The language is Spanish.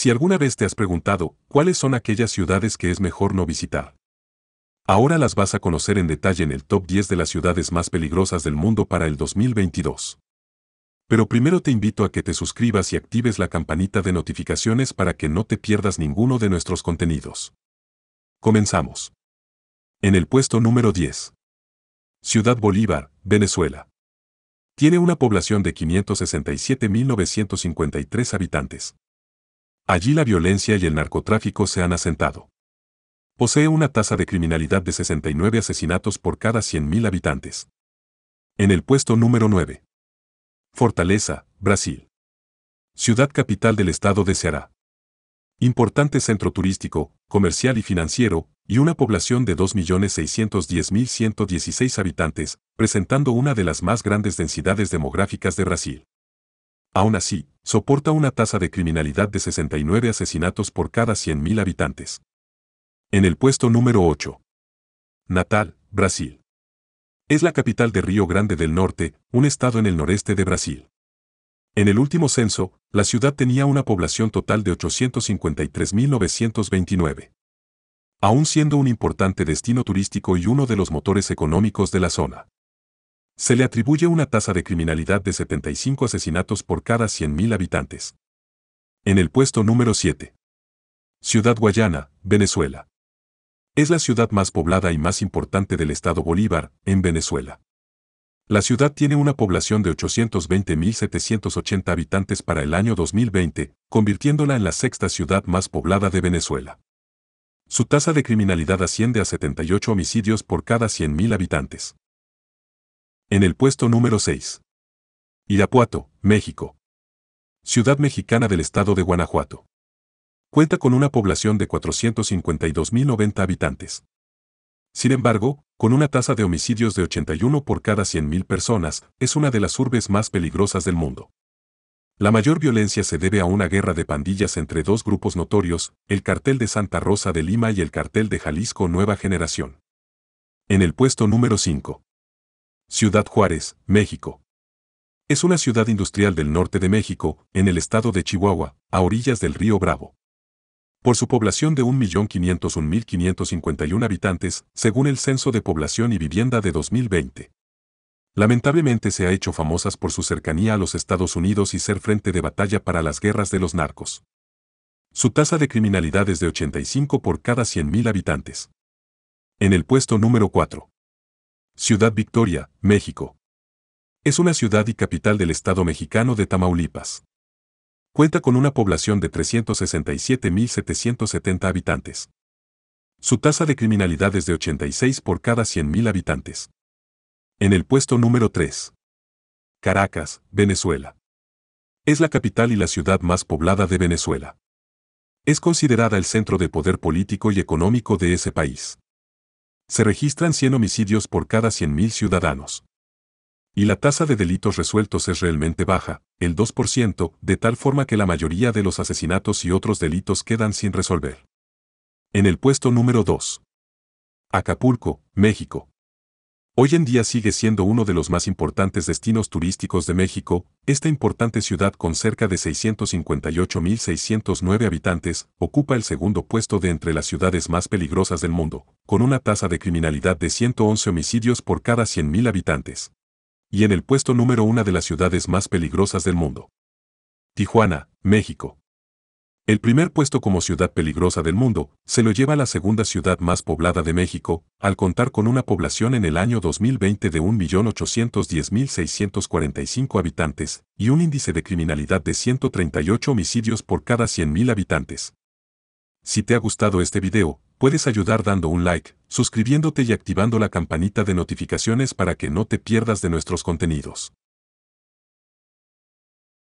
Si alguna vez te has preguntado cuáles son aquellas ciudades que es mejor no visitar, ahora las vas a conocer en detalle en el top 10 de las ciudades más peligrosas del mundo para el 2022. Pero primero te invito a que te suscribas y actives la campanita de notificaciones para que no te pierdas ninguno de nuestros contenidos. Comenzamos. En el puesto número 10. Ciudad Bolívar, Venezuela. Tiene una población de 567.953 habitantes. Allí la violencia y el narcotráfico se han asentado. Posee una tasa de criminalidad de 69 asesinatos por cada 100.000 habitantes. En el puesto número 9. Fortaleza, Brasil. Ciudad capital del estado de Ceará. Importante centro turístico, comercial y financiero, y una población de 2.610.116 habitantes, presentando una de las más grandes densidades demográficas de Brasil. Aún así, soporta una tasa de criminalidad de 69 asesinatos por cada 100.000 habitantes. En el puesto número 8. Natal, Brasil. Es la capital de Río Grande del Norte, un estado en el noreste de Brasil. En el último censo, la ciudad tenía una población total de 853.929. Aún siendo un importante destino turístico y uno de los motores económicos de la zona. Se le atribuye una tasa de criminalidad de 75 asesinatos por cada 100.000 habitantes. En el puesto número 7. Ciudad Guayana, Venezuela. Es la ciudad más poblada y más importante del estado Bolívar, en Venezuela. La ciudad tiene una población de 820.780 habitantes para el año 2020, convirtiéndola en la sexta ciudad más poblada de Venezuela. Su tasa de criminalidad asciende a 78 homicidios por cada 100.000 habitantes. En el puesto número 6. Irapuato, México. Ciudad mexicana del estado de Guanajuato. Cuenta con una población de 452.090 habitantes. Sin embargo, con una tasa de homicidios de 81 por cada 100.000 personas, es una de las urbes más peligrosas del mundo. La mayor violencia se debe a una guerra de pandillas entre dos grupos notorios, el cartel de Santa Rosa de Lima y el cartel de Jalisco Nueva Generación. En el puesto número 5. Ciudad Juárez, México. Es una ciudad industrial del norte de México, en el estado de Chihuahua, a orillas del río Bravo. Por su población de 1.501.551 habitantes, según el Censo de Población y Vivienda de 2020. Lamentablemente se ha hecho famosas por su cercanía a los Estados Unidos y ser frente de batalla para las guerras de los narcos. Su tasa de criminalidad es de 85 por cada 100.000 habitantes. En el puesto número 4. Ciudad Victoria, México. Es una ciudad y capital del estado mexicano de Tamaulipas. Cuenta con una población de 367.770 habitantes. Su tasa de criminalidad es de 86 por cada 100.000 habitantes. En el puesto número 3. Caracas, Venezuela. Es la capital y la ciudad más poblada de Venezuela. Es considerada el centro de poder político y económico de ese país se registran 100 homicidios por cada 100.000 ciudadanos. Y la tasa de delitos resueltos es realmente baja, el 2%, de tal forma que la mayoría de los asesinatos y otros delitos quedan sin resolver. En el puesto número 2. Acapulco, México. Hoy en día sigue siendo uno de los más importantes destinos turísticos de México, esta importante ciudad con cerca de 658.609 habitantes, ocupa el segundo puesto de entre las ciudades más peligrosas del mundo, con una tasa de criminalidad de 111 homicidios por cada 100.000 habitantes. Y en el puesto número una de las ciudades más peligrosas del mundo. Tijuana, México. El primer puesto como ciudad peligrosa del mundo se lo lleva la segunda ciudad más poblada de México, al contar con una población en el año 2020 de 1.810.645 habitantes y un índice de criminalidad de 138 homicidios por cada 100.000 habitantes. Si te ha gustado este video, puedes ayudar dando un like, suscribiéndote y activando la campanita de notificaciones para que no te pierdas de nuestros contenidos.